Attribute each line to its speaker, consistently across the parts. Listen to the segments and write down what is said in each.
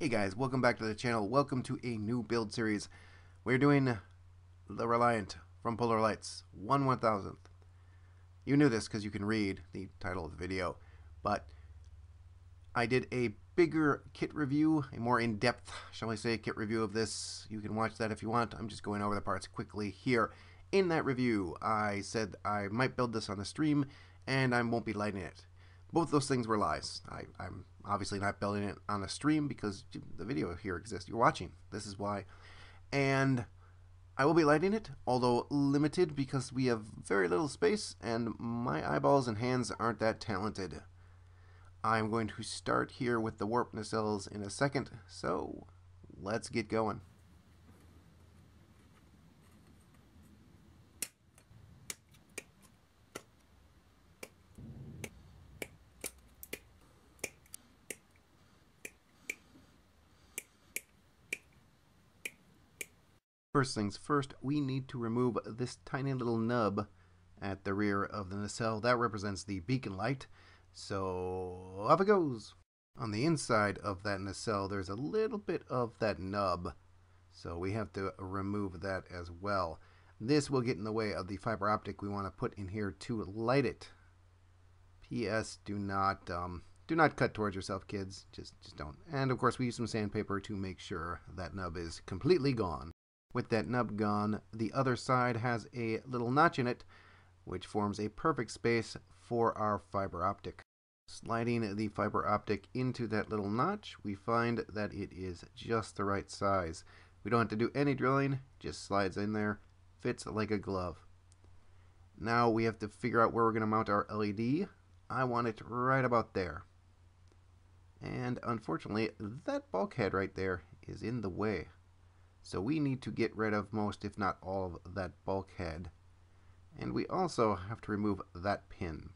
Speaker 1: Hey guys, welcome back to the channel. Welcome to a new build series. We're doing the Reliant from Polar Lights, 1 1000th. You knew this because you can read the title of the video, but I did a bigger kit review, a more in-depth, shall I say, kit review of this. You can watch that if you want. I'm just going over the parts quickly here. In that review, I said I might build this on a stream, and I won't be lighting it. Both those things were lies. I, I'm obviously not building it on a stream because the video here exists. You're watching. This is why. And I will be lighting it, although limited because we have very little space and my eyeballs and hands aren't that talented. I'm going to start here with the warp nacelles in a second, so let's get going. First things first, we need to remove this tiny little nub at the rear of the nacelle. That represents the beacon light. So off it goes. On the inside of that nacelle, there's a little bit of that nub. So we have to remove that as well. This will get in the way of the fiber optic we want to put in here to light it. P.S. Do not um, do not cut towards yourself, kids. Just just don't. And of course, we use some sandpaper to make sure that nub is completely gone. With that nub gone, the other side has a little notch in it, which forms a perfect space for our fiber optic. Sliding the fiber optic into that little notch, we find that it is just the right size. We don't have to do any drilling, just slides in there, fits like a glove. Now we have to figure out where we're going to mount our LED. I want it right about there. And unfortunately, that bulkhead right there is in the way. So we need to get rid of most, if not all, of that bulkhead. And we also have to remove that pin.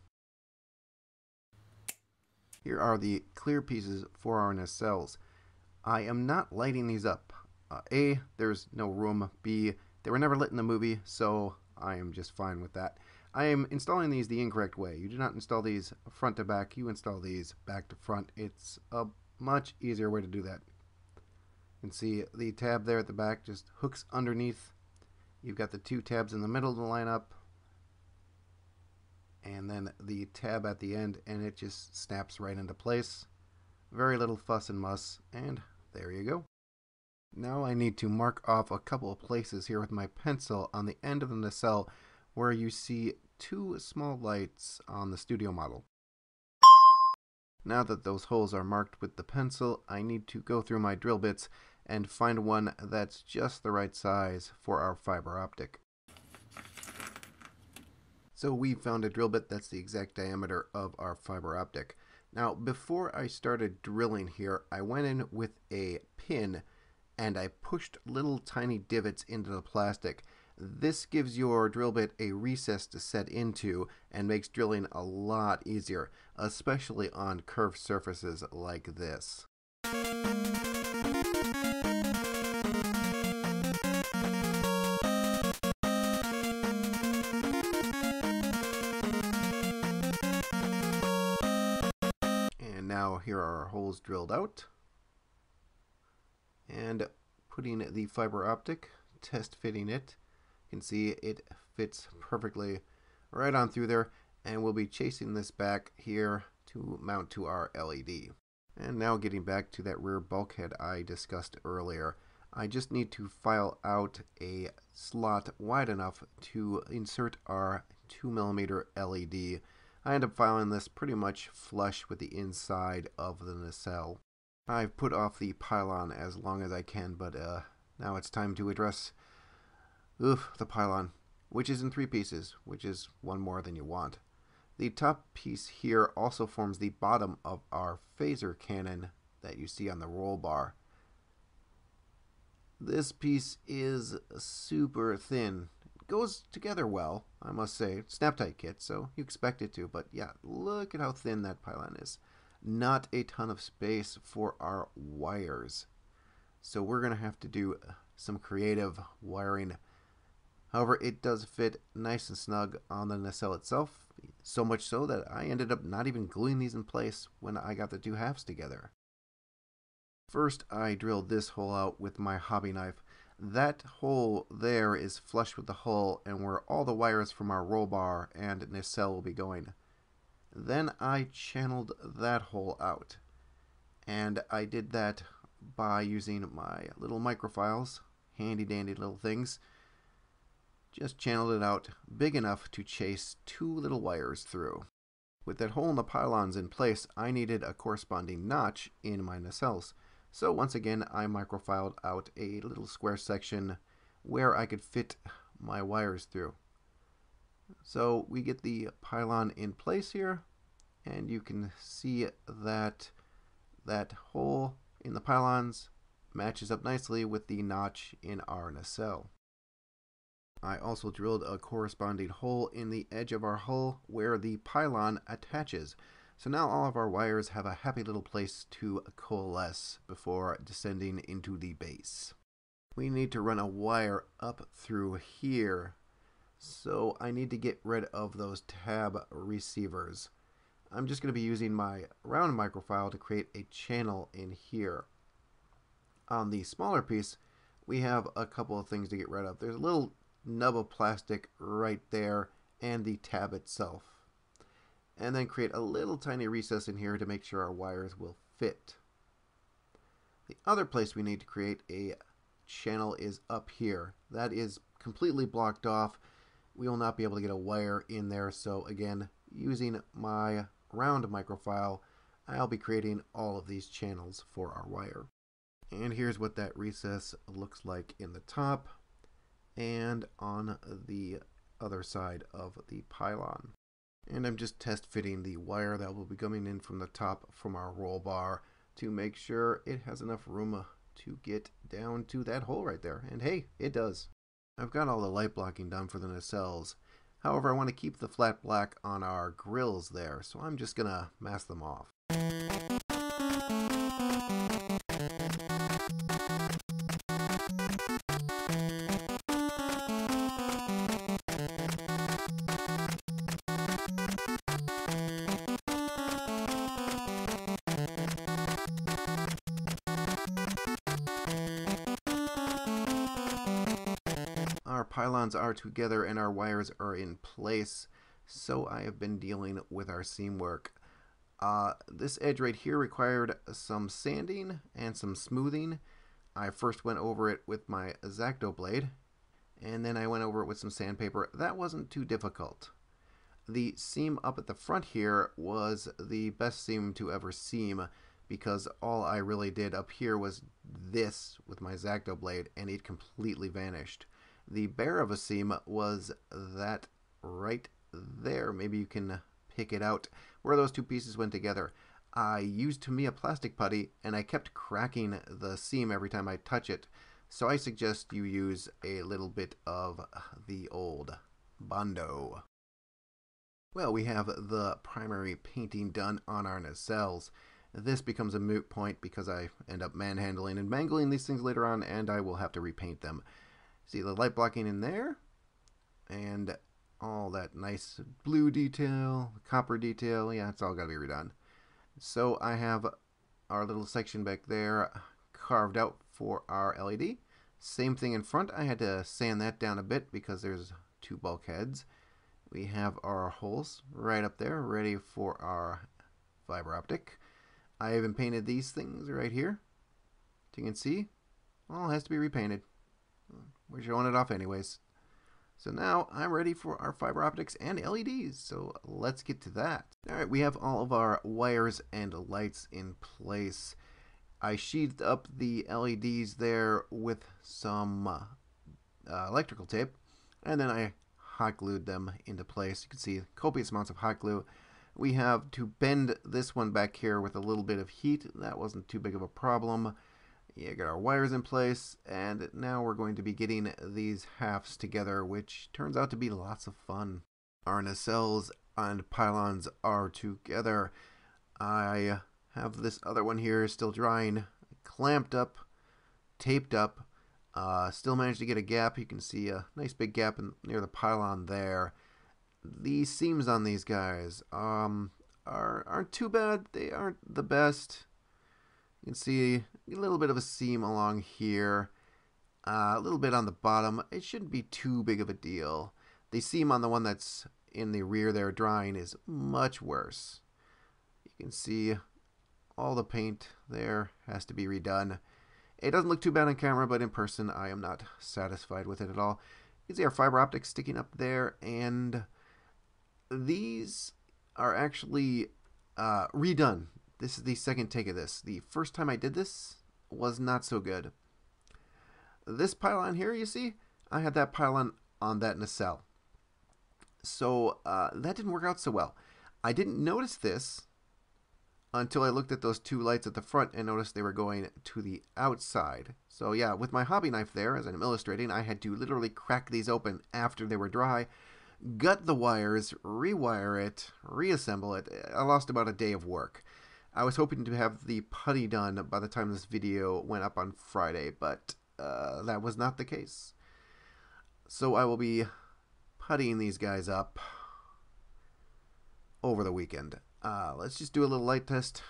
Speaker 1: Here are the clear pieces for our nacelles. I am not lighting these up. Uh, A, there's no room. B, they were never lit in the movie, so I am just fine with that. I am installing these the incorrect way. You do not install these front to back, you install these back to front. It's a much easier way to do that. Can see the tab there at the back just hooks underneath. You've got the two tabs in the middle of the lineup and then the tab at the end and it just snaps right into place. Very little fuss and muss and there you go. Now I need to mark off a couple of places here with my pencil on the end of the nacelle where you see two small lights on the studio model. Now that those holes are marked with the pencil, I need to go through my drill bits and find one that's just the right size for our fiber optic. So we found a drill bit that's the exact diameter of our fiber optic. Now before I started drilling here, I went in with a pin and I pushed little tiny divots into the plastic. This gives your drill bit a recess to set into and makes drilling a lot easier, especially on curved surfaces like this. Now here are our holes drilled out. And putting the fiber optic, test fitting it. You can see it fits perfectly right on through there. And we'll be chasing this back here to mount to our LED. And now getting back to that rear bulkhead I discussed earlier. I just need to file out a slot wide enough to insert our 2mm LED I end up filing this pretty much flush with the inside of the nacelle. I've put off the pylon as long as I can, but uh, now it's time to address oof, the pylon, which is in three pieces, which is one more than you want. The top piece here also forms the bottom of our phaser cannon that you see on the roll bar. This piece is super thin goes together well, I must say. Snap tight kit, so you expect it to, but yeah, look at how thin that pylon is. Not a ton of space for our wires. So we're going to have to do some creative wiring. However, it does fit nice and snug on the nacelle itself, so much so that I ended up not even gluing these in place when I got the two halves together. First, I drilled this hole out with my hobby knife. That hole there is flush with the hull and where all the wires from our roll bar and nacelle will be going. Then I channeled that hole out. And I did that by using my little microfiles, handy dandy little things. Just channeled it out big enough to chase two little wires through. With that hole in the pylons in place, I needed a corresponding notch in my nacelles. So once again, I microfiled out a little square section where I could fit my wires through. So we get the pylon in place here, and you can see that that hole in the pylons matches up nicely with the notch in our nacelle. I also drilled a corresponding hole in the edge of our hull where the pylon attaches. So now all of our wires have a happy little place to coalesce before descending into the base. We need to run a wire up through here. So I need to get rid of those tab receivers. I'm just going to be using my round microfile to create a channel in here. On the smaller piece, we have a couple of things to get rid of. There's a little nub of plastic right there and the tab itself. And then create a little tiny recess in here to make sure our wires will fit. The other place we need to create a channel is up here. That is completely blocked off. We will not be able to get a wire in there. So again, using my round microfile, I'll be creating all of these channels for our wire. And here's what that recess looks like in the top and on the other side of the pylon. And I'm just test fitting the wire that will be coming in from the top from our roll bar to make sure it has enough room uh, to get down to that hole right there. And hey, it does. I've got all the light blocking done for the nacelles. However, I want to keep the flat black on our grills there, so I'm just going to mask them off. Pylons are together and our wires are in place. So I have been dealing with our seam work. Uh, this edge right here required some sanding and some smoothing. I first went over it with my X-Acto blade and then I went over it with some sandpaper. That wasn't too difficult. The seam up at the front here was the best seam to ever seam because all I really did up here was this with my X-Acto blade and it completely vanished. The bear of a seam was that right there. Maybe you can pick it out where those two pieces went together. I used Tamiya plastic putty and I kept cracking the seam every time I touch it. So I suggest you use a little bit of the old Bondo. Well, we have the primary painting done on our nacelles. This becomes a moot point because I end up manhandling and mangling these things later on and I will have to repaint them. See the light blocking in there? And all that nice blue detail, copper detail. Yeah, it's all got to be redone. So I have our little section back there carved out for our LED. Same thing in front. I had to sand that down a bit because there's two bulkheads. We have our holes right up there ready for our fiber optic. I even painted these things right here. As you can see, all has to be repainted. We're showing it off anyways. So now I'm ready for our fiber optics and LEDs, so let's get to that. Alright, we have all of our wires and lights in place. I sheathed up the LEDs there with some uh, electrical tape, and then I hot glued them into place. You can see copious amounts of hot glue. We have to bend this one back here with a little bit of heat. That wasn't too big of a problem. Yeah, got our wires in place, and now we're going to be getting these halves together, which turns out to be lots of fun. Our nacelles and pylons are together. I have this other one here still drying, clamped up, taped up. Uh, still managed to get a gap. You can see a nice big gap in, near the pylon there. These seams on these guys um, are aren't too bad. They aren't the best can see a little bit of a seam along here, uh, a little bit on the bottom. It shouldn't be too big of a deal. The seam on the one that's in the rear there drying is much worse. You can see all the paint there has to be redone. It doesn't look too bad on camera, but in person I am not satisfied with it at all. You can see our fiber optics sticking up there, and these are actually uh, redone. This is the second take of this. The first time I did this was not so good. This pylon here, you see, I had that pylon on that nacelle. So uh, that didn't work out so well. I didn't notice this until I looked at those two lights at the front and noticed they were going to the outside. So yeah, with my hobby knife there, as I'm illustrating, I had to literally crack these open after they were dry, gut the wires, rewire it, reassemble it. I lost about a day of work. I was hoping to have the putty done by the time this video went up on Friday, but uh, that was not the case. So I will be puttying these guys up over the weekend. Uh, let's just do a little light test.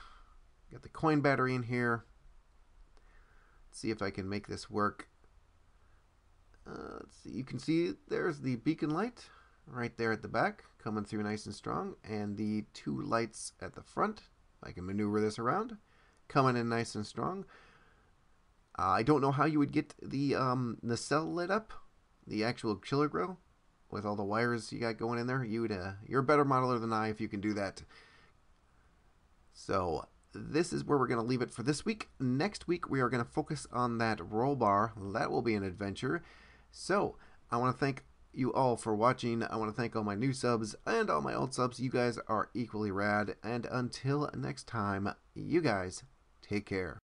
Speaker 1: Got the coin battery in here. Let's see if I can make this work. Uh. You can see there's the beacon light right there at the back, coming through nice and strong, and the two lights at the front. I can maneuver this around, coming in nice and strong. Uh, I don't know how you would get the um, nacelle lit up, the actual chiller grill, with all the wires you got going in there. You'd uh, you're a better modeler than I if you can do that. So this is where we're going to leave it for this week. Next week, we are going to focus on that roll bar. That will be an adventure. So I want to thank you all for watching. I want to thank all my new subs and all my old subs. You guys are equally rad. And until next time, you guys take care.